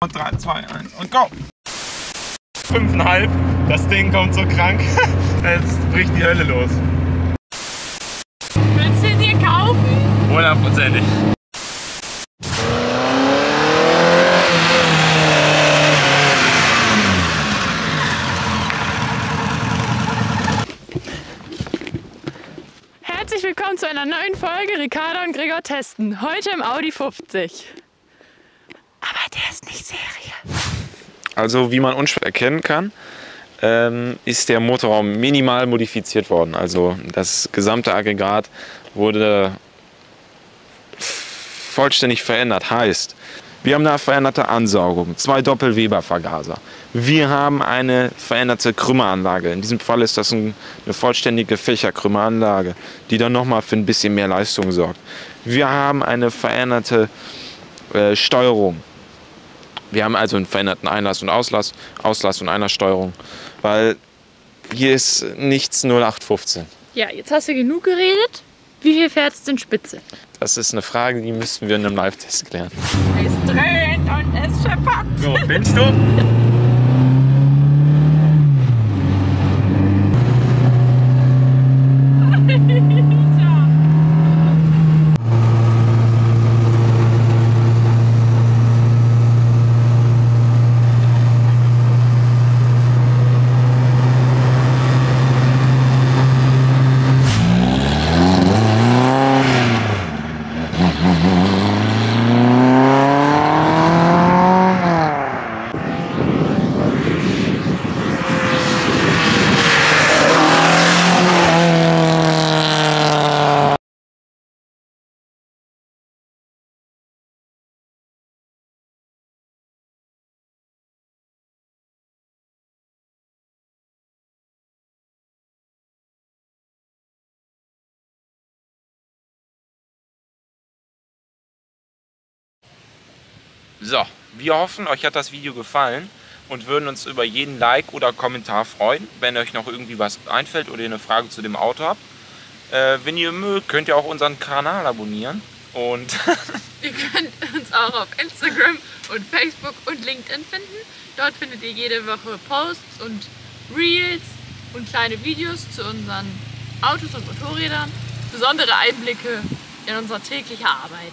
Und 3, 2, 1 und go! 5,5. Das Ding kommt so krank. Jetzt bricht die Hölle los. Willst du dir kaufen? Hundertprozentig. Herzlich willkommen zu einer neuen Folge Ricardo und Gregor testen. Heute im Audi 50. Der ist nicht Serie. Also wie man unschwer erkennen kann, ähm, ist der Motorraum minimal modifiziert worden. Also das gesamte Aggregat wurde vollständig verändert. Heißt, wir haben eine veränderte Ansaugung, zwei Doppelweber-Vergaser. Wir haben eine veränderte Krümmeranlage. In diesem Fall ist das ein, eine vollständige Fächerkrümmeranlage, die dann nochmal für ein bisschen mehr Leistung sorgt. Wir haben eine veränderte äh, Steuerung. Wir haben also einen veränderten Einlass und Auslass, Auslass und Einlasssteuerung, weil hier ist nichts 0815. Ja, jetzt hast du genug geredet. Wie viel fährst du in Spitze? Das ist eine Frage, die müssten wir in einem Live-Test klären. Es dröhnt und es scheppert. So, findest du? So, wir hoffen, euch hat das Video gefallen und würden uns über jeden Like oder Kommentar freuen, wenn euch noch irgendwie was einfällt oder ihr eine Frage zu dem Auto habt. Äh, wenn ihr mögt, könnt ihr auch unseren Kanal abonnieren und Ihr könnt uns auch auf Instagram und Facebook und LinkedIn finden. Dort findet ihr jede Woche Posts und Reels und kleine Videos zu unseren Autos und Motorrädern, besondere Einblicke in unsere tägliche Arbeit.